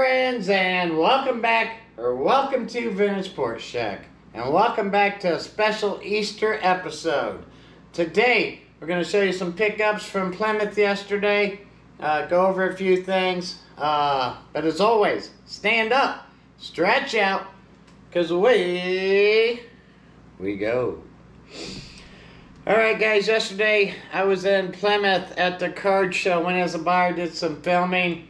friends, and welcome back, or welcome to Vintage Sports Shack, and welcome back to a special Easter episode. Today, we're going to show you some pickups from Plymouth yesterday, uh, go over a few things, uh, but as always, stand up, stretch out, because we go. All right, guys. Yesterday I was in Plymouth at the card show. Went as a buyer, did some filming.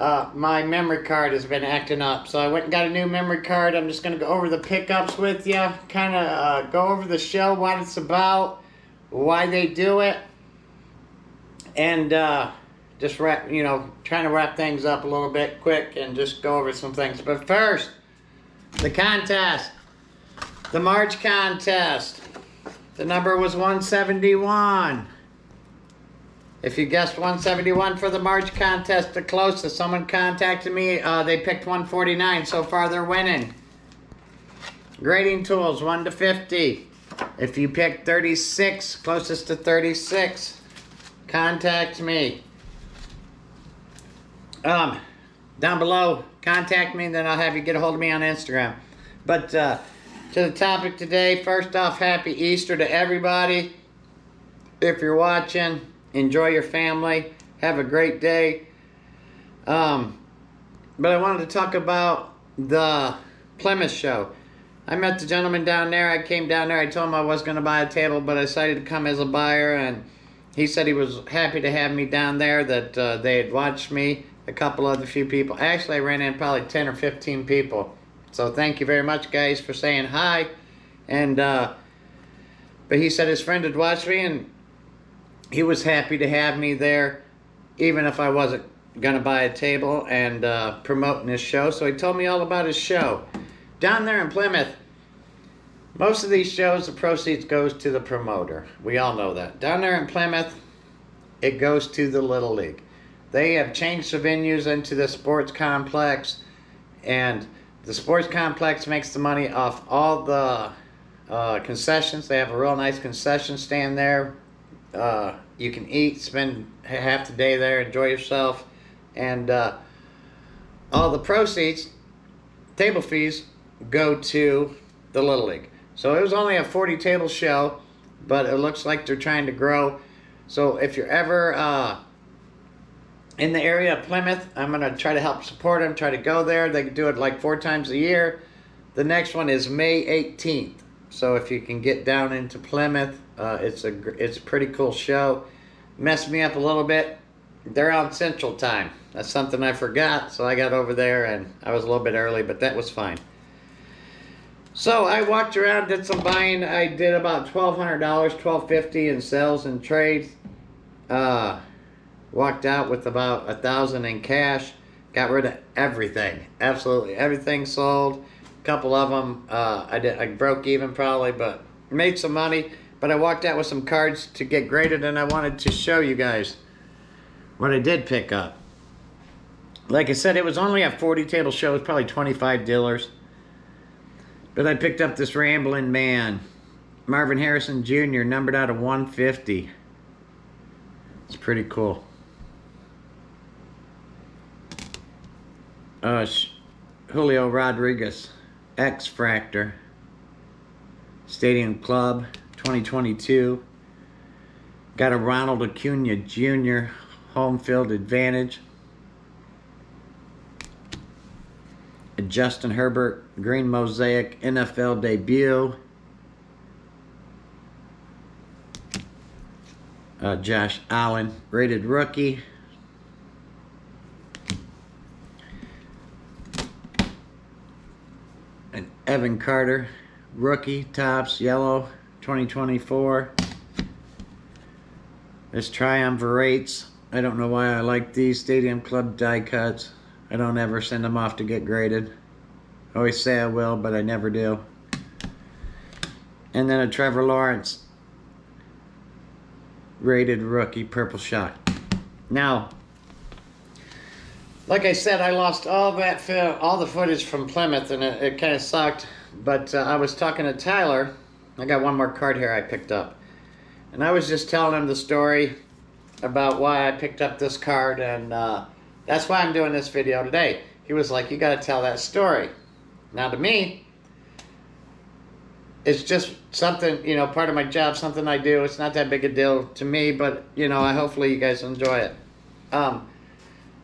Uh, my memory card has been acting up, so I went and got a new memory card. I'm just gonna go over the pickups with you, kind of uh, go over the show, what it's about, why they do it, and uh, just wrap, you know, trying to wrap things up a little bit quick and just go over some things. But first, the contest, the March contest. The number was 171. If you guessed 171 for the March contest, the closest, someone contacted me, uh, they picked 149. So far, they're winning. Grading tools, 1 to 50. If you picked 36, closest to 36, contact me. Um, down below, contact me, then I'll have you get a hold of me on Instagram. But uh, to the topic today, first off, happy Easter to everybody. If you're watching, enjoy your family. Have a great day. Um, but I wanted to talk about the Plymouth show. I met the gentleman down there. I came down there. I told him I was going to buy a table, but I decided to come as a buyer. And he said he was happy to have me down there, that uh, they had watched me, a couple other few people. Actually, I ran in probably 10 or 15 people. So thank you very much, guys, for saying hi. And, uh, but he said his friend had watched me and he was happy to have me there, even if I wasn't going to buy a table and uh, promoting his show. So he told me all about his show. Down there in Plymouth, most of these shows, the proceeds goes to the promoter. We all know that. Down there in Plymouth, it goes to the Little League. They have changed the venues into the sports complex, and the sports complex makes the money off all the uh, concessions. They have a real nice concession stand there. Uh, you can eat, spend half the day there, enjoy yourself, and uh, all the proceeds, table fees, go to the Little League. So it was only a 40 table show, but it looks like they're trying to grow. So if you're ever uh, in the area of Plymouth, I'm going to try to help support them, try to go there. They do it like four times a year. The next one is May 18th. So if you can get down into Plymouth, uh, it's a it's a pretty cool show. Messed me up a little bit. They're on Central Time. That's something I forgot, so I got over there and I was a little bit early, but that was fine. So I walked around, did some buying. I did about twelve hundred dollars, twelve fifty in sales and trades. Uh, walked out with about a thousand in cash. Got rid of everything, absolutely everything sold. A couple of them, uh, I did. I broke even probably, but made some money. But I walked out with some cards to get graded, and I wanted to show you guys what I did pick up. Like I said, it was only a 40 table show. It was probably 25 dealers. But I picked up this Rambling Man. Marvin Harrison Jr., numbered out of 150. It's pretty cool. Uh, Julio Rodriguez, X Fractor, Stadium Club, 2022. Got a Ronald Acuna Jr. home field advantage. A Justin Herbert Green Mosaic NFL debut. Uh, Josh Allen, rated rookie. And Evan Carter, rookie, Topps, yellow, 2024. This triumvirates. I don't know why I like these Stadium Club die cuts. I don't ever send them off to get graded. I always say I will, but I never do. And then a Trevor Lawrence rated rookie purple shot. Now, like I said, I lost all that all the footage from Plymouth, and it, it kind of sucked. But uh, I was talking to Tyler. I got one more card here I picked up, and I was just telling him the story about why I picked up this card and uh, That's why I'm doing this video today. He was like, you got to tell that story. Now, to me, it's just something, you know, part of my job, something I do. It's not that big a deal to me, but, you know, I hopefully you guys enjoy it. Um,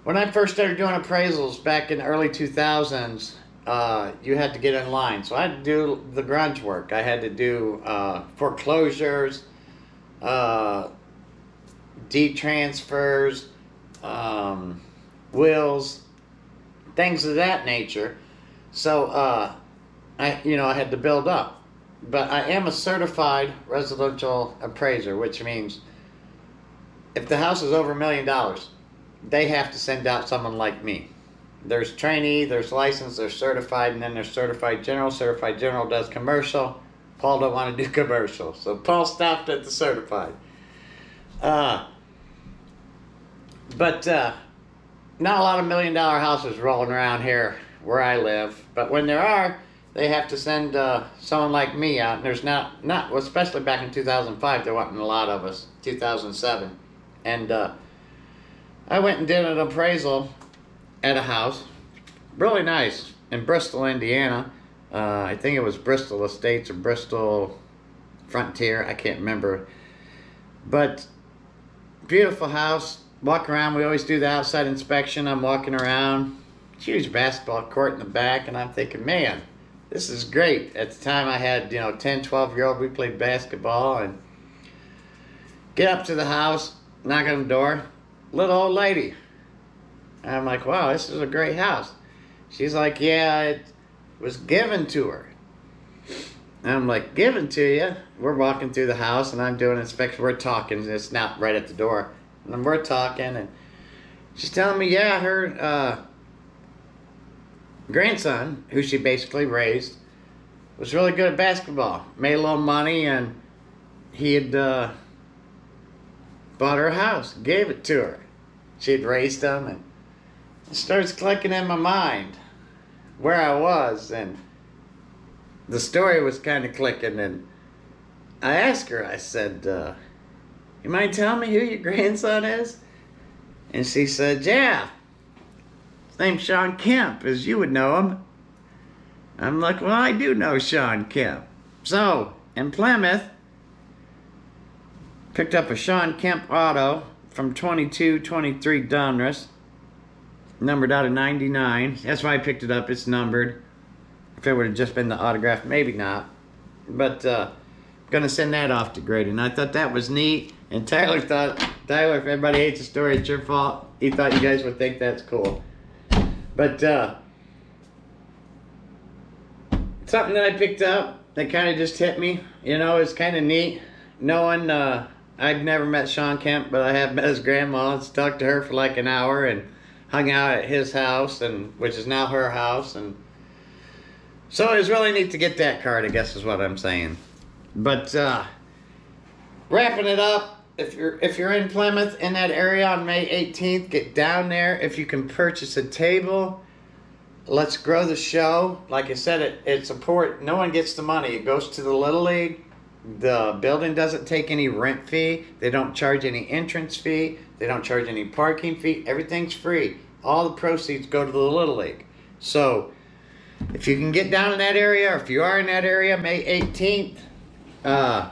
when I first started doing appraisals back in the early 2000s, uh, you had to get in line. So I had to do the grunge work. I had to do uh, foreclosures, uh, deed transfers, um, wills, things of that nature. So uh, I, you know, I had to build up. But I am a certified residential appraiser, which means if the house is over a million dollars, they have to send out someone like me. There's trainee, there's licensed, there's certified, and then there's certified general. Certified general does commercial. Paul don't want to do commercial, so Paul stopped at the certified. Uh, but uh, not a lot of million dollar houses rolling around here where I live. But when there are, they have to send uh, someone like me out. And there's not, not well, especially back in 2005, there wasn't a lot of us. 2007, and uh, I went and did an appraisal at a house, really nice in Bristol, Indiana. Uh, I think it was Bristol Estates or Bristol Frontier. I can't remember, but beautiful house. Walk around. We always do the outside inspection. I'm walking around. Huge basketball court in the back, and I'm thinking, man, this is great. At the time, I had you know 10, 12 year old. We played basketball and get up to the house, knock on the door, little old lady. And I'm like, wow, this is a great house. She's like, yeah, it was given to her. And I'm like, given to you? We're walking through the house and I'm doing inspection. We're talking. It's not right at the door. And we're talking and she's telling me, yeah, her uh, grandson, who she basically raised, was really good at basketball. Made a little money and he had uh, bought her house, gave it to her. She had raised them, and it starts clicking in my mind where I was and the story was kind of clicking and I asked her, I said, uh, you mind telling me who your grandson is? And she said, yeah. His name's Shawn Kemp, as you would know him. I'm like, well, I do know Shawn Kemp. So, in Plymouth, picked up a Shawn Kemp auto from 22-23 Donruss numbered out of 99. That's why I picked it up. It's numbered. If it would have just been the autograph, maybe not. But uh, I'm gonna send that off to Grady. And I thought that was neat. And Tyler thought, Tyler, if everybody hates the story, it's your fault. He thought you guys would think that's cool. But uh, something that I picked up that kind of just hit me. You know, it's kind of neat knowing. Uh, I've never met Shawn Kemp, but I have met his grandma. Let's talked to her for like an hour and hung out at his house, and which is now her house, and so it was really neat to get that card. I guess is what I'm saying. But uh, wrapping it up, if you're if you're in Plymouth in that area on May 18th, get down there. If you can purchase a table, let's grow the show. Like I said, it it's support. No one gets the money. It goes to the Little League. The building doesn't take any rent fee. They don't charge any entrance fee. They don't charge any parking fee. Everything's free. All the proceeds go to the Little League. So if you can get down in that area, or if you are in that area, May 18th, uh,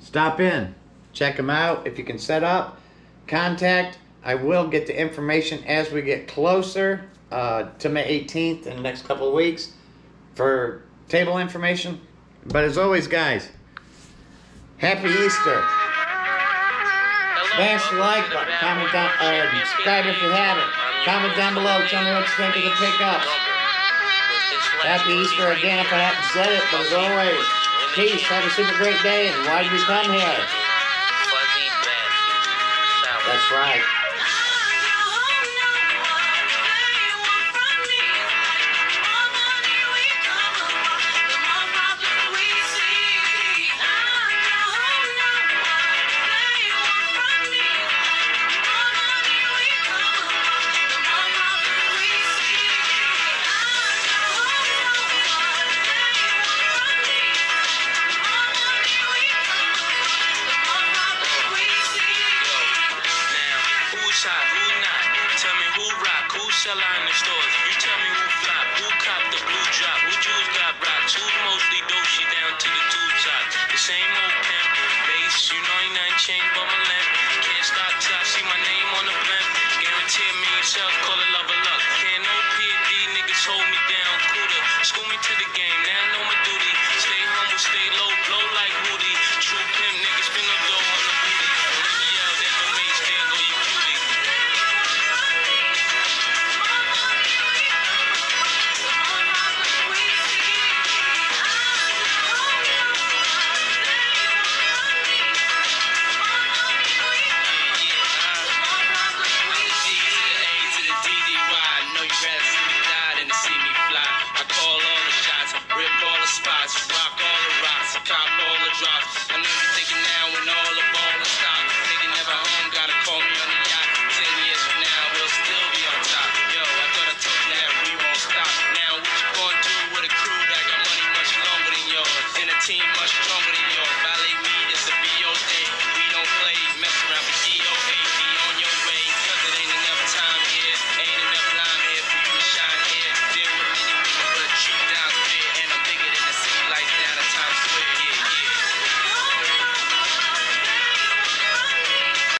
stop in. Check them out. If you can set up, contact. I will get the information as we get closer uh, to May 18th in the next couple of weeks for table information. But as always, guys, Happy Easter. Smash the like button, comment down, uh, subscribe if you haven't. Comment down below, tell me what you think of the pickups. Happy Easter again if I haven't said it, but as always, peace, have a super great day, and why did you come here? That's right. Stores. You tell me who flop, who cop the blue drop, who Jews got rocks, who's mostly doshi down to the two top. The same old pimp, base, you know ain't nothing changed but my limp. Can't stop till I see my name on the blimp. Guarantee me sales, call it love or luck. Can't no PD niggas hold me down, cooler. School me to the.